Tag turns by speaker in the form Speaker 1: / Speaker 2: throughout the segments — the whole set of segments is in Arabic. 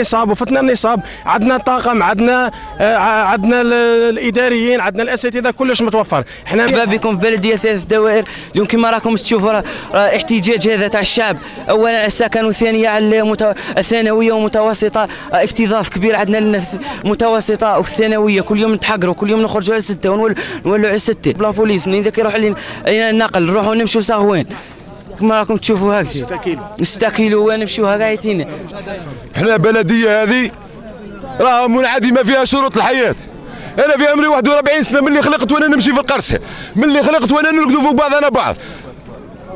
Speaker 1: النصاب وفتنا النصاب. عندنا الطاقم عندنا آه، عندنا ال- الإداريين عندنا الأساتذة كلش متوفر. إحنا
Speaker 2: مرحبا بكم في بلديه ثلاث دوائر اليوم كما راكم تشوفوا راه احتجاج هذا تاع الشعب. اولا على السكن وثانيا على المتو... الثانوية ومتوسطة. آه، اكتظاظ كبير عندنا المتوسطه والثانويه كل يوم نتحقروا كل يوم نخرجوا على سته ونولوا نولوا على سته بلا بوليس منين ذاك يروح علينا النقل نروحوا نمشوا صاغوين كما راكم تشوفوا هكذا 6 كيلو 6 كيلو ونمشيو هكايتين
Speaker 3: إحنا بلدية هذه راه منعدمة فيها شروط الحياة. أنا في عمري 41 سنة من اللي خلقت وأنا نمشي في القرصه من اللي خلقت وأنا نرقدوا فوق بعضنا بعض.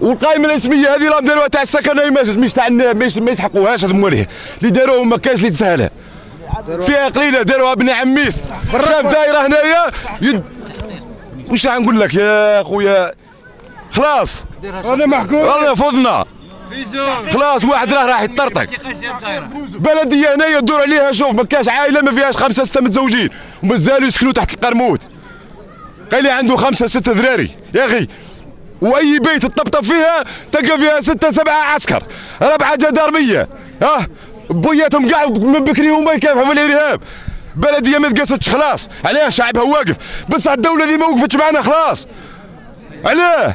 Speaker 3: والقائمة الاسميه هذه راهم داروها تاع السكن هي مش تاع ما يسحقوهاش عليها اللي داروها ما كانش اللي تسهلها فيها قليلة داروها بن عميس. شاف دايرة هنايا يد... وش راح نقول لك؟ يا خويا خلاص.
Speaker 4: أنا محكوم
Speaker 3: والله فضنا. خلاص واحد راه راح يطرطق بلديه هنايا تدور عليها شوف ما كاش عائلة ما فيهاش خمسة ستة متزوجين. ومازالوا يسكنوا تحت القرموط. قال لي عنده خمسة ستة ذراري يا أخي وأي بيت تطبطب فيها تلقى فيها ستة سبعة عسكر. ربعة جدارمية. آه بوياتهم كاع من بكري هما يكافحوا في الإرهاب. بلديه ما تقاستش خلاص. علاه شعبها واقف. بصح الدولة دي ما وقفتش معنا خلاص. علاه.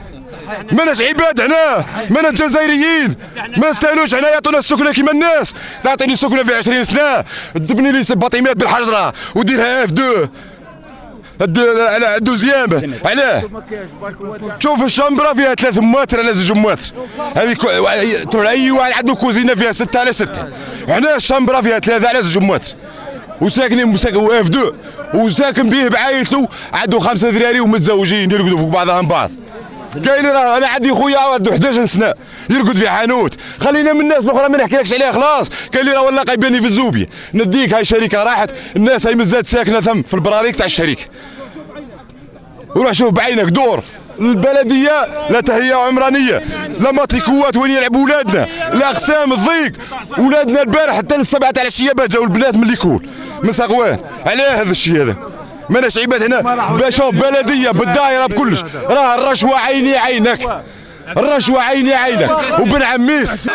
Speaker 3: ماناش عباد هنا؟ ماناش جزائريين؟ ما نستاهلوش هنا يعطونا السكنة كيما الناس. تعطيني سكنه في 20 سنة. تبني لي bâtiments بالحجرة وديرها F deux على ال deuxième. علاه. شوف ال chambre فيها ثلاث مواتر على زوج مواتر هذه تروح اي واحد عنده كوزينة فيها ستة على ستة. هنا ال chambre فيها ثلاثة على زوج مواتر وساكنين ساكن F deux وساكن به بعائلته عنده خمسة ذراري ومتزوجين يرقدوا فوق بعضهم بعض. قايل أنا عندي خويا عنده 11 سنه يرقد في حانوت. خلينا من الناس الاخرى ما نحكيلكش عليها خلاص. قال لي راه والله قايباني في الزوبيه نديك هاي الشركة راحت الناس هاي مازالت ساكنة ثم في البراريك تاع الشركة وروح شوف بعينك دور. البلدية لا تهيئه عمرانية. لا ماتيكوات وين يلعبوا ولادنا. لا أقسام الضيق. ولادنا البارح حتى للسبعة تاع العشية جاوا البنات من ليكول. من سقوان علاه هذا الشيء هذا. ماناش عباد هنا باش شوف بلدية بالدائرة بكلش. راه الرشوه عيني عينك. الرشوه عيني عينك. وبن عميس.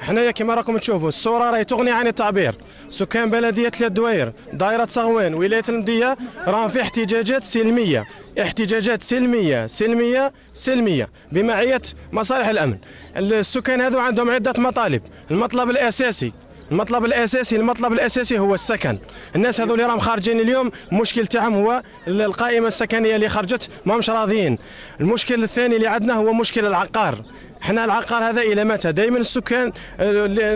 Speaker 1: حنايا كما راكم تشوفوا الصورة راهي تغني عن التعبير. سكان بلدية ثلاث دوائر دائرة صغوان ولاية المدية راهم في احتجاجات سلمية. احتجاجات سلمية سلمية سلمية. بمعية مصالح الأمن. السكان هذو عندهم عدة مطالب. المطلب الأساسي المطلب الاساسي المطلب الأساسي هو السكن. الناس هذول اللي راهم خارجين اليوم. المشكل تاعهم هو القائمه السكنية اللي خرجت ما مش راضيين. المشكل الثاني اللي عندنا هو مشكل العقار. إحنا العقار هذا إلى متى؟ دائما السكان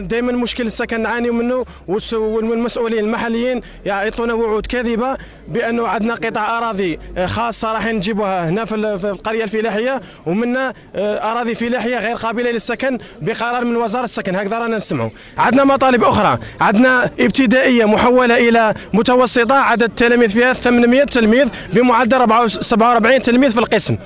Speaker 1: دائما مشكل السكن نعاني منه والمسؤولين المحليين يعطونا وعود كاذبة بأنه عندنا قطع أراضي خاصة راح نجيبوها هنا في ال- في القرية الفلاحية ومنا آه، أراضي فلاحية غير قابلة للسكن بقرار من وزارة السكن. هكذا رانا نسمعوا عندنا مطالب أخرى عندنا ابتدائية محولة إلى متوسطة عدد التلاميذ فيها 800 تلميذ بمعدل 47 تلميذ في القسم.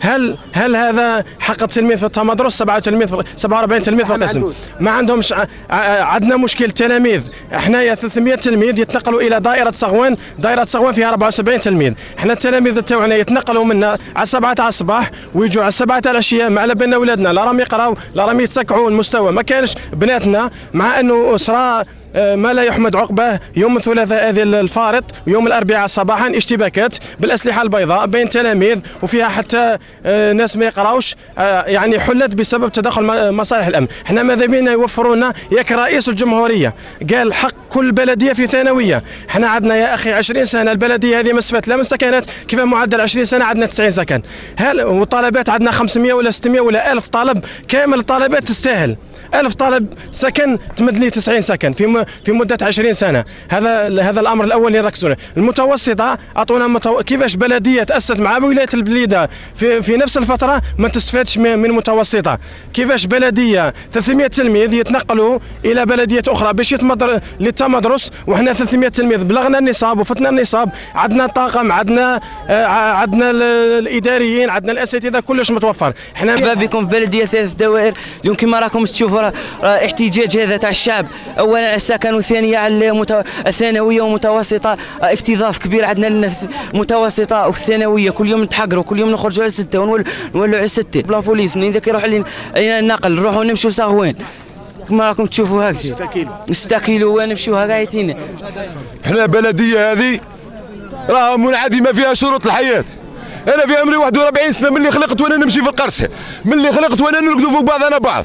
Speaker 1: هل هل هذا حق التلميذ في التمدرس؟ 7 تلميذ في 47 تلميذ في القسم. ما عندهمش عندنا مشكل تلاميذ. حنايا 300 تلميذ يتنقلوا إلى دائرة صغوان. دائرة صغوان فيها 74 تلميذ. حنا التلاميذ تاعنا يتنقلوا منا على 7 تاع الصباح ويجوا على 7 تاع العشيه ما على بالنا ولادنا لا راهم يقراوا لا راهم يتسكعوا المستوى ما كانش بناتنا. مع أنه أسرة ما لا يحمد عقبة يوم الثلاثاء هذه الفارط ويوم الأربعاء صباحا اشتباكات بالأسلحة البيضاء بين تلاميذ وفيها حتى آه، ناس ما يقراوش آه، يعني حلت بسبب تدخل مصالح الأمن. إحنا ماذا بينا يوفروا لنا ياك رئيس الجمهورية قال حق كل بلدية في ثانوية. إحنا عندنا يا أخي 20 سنة البلدية هذه مسفت لا من سكنات. كيف معدل 20 سنة؟ عندنا 90 سكن. هل والطلبات عندنا 500 ولا 600 ولا 1000 طالب؟ كامل الطالبات تستاهل. ألف طالب سكن تمد لي 90 سكن في في مدة 20 سنة. هذا هذا الأمر الأول اللي نركزوا عليه. المتوسطة أعطونا متو... كيفاش بلدية تأسست مع ولاية البليدة في في نفس الفترة ما تستفادش من متوسطة. كيفاش بلدية 300 تلميذ يتنقلوا إلى بلدية أخرى باش يتمدر للتمدرس وحنا 300 تلميذ. بلغنا النصاب وفتنا النصاب عندنا الطاقم عندنا آه، عندنا ال- الإداريين عندنا الأساتذة كلش متوفر.
Speaker 2: مرحبا بكم في بلدية ثلاث دوائر اليوم كما راكم تشوفوا راه احتجاج هذا تاع الشعب. اولا على السكن وثانيا على. الثانوية ومتوسطه آه، اكتظاظ كبير عندنا المتوسطه والثانويه كل يوم نتحقروا كل يوم نخرجوا على ستة ونولوا نولوا على ستة. بلا بوليس منين ذاك يروح علينا النقل نروحوا نمشوا ساهوين كما راكم تشوفوا هكذا. 6 كيلو 6 كيلو ونمشيوها قاعدين
Speaker 3: إحنا بلدية هذه راه منعدمة فيها شروط الحياة. أنا في عمري 41 سنة من اللي خلقت وأنا نمشي في القرصه من اللي خلقت وأنا نرقدوا فوق بعضنا بعض.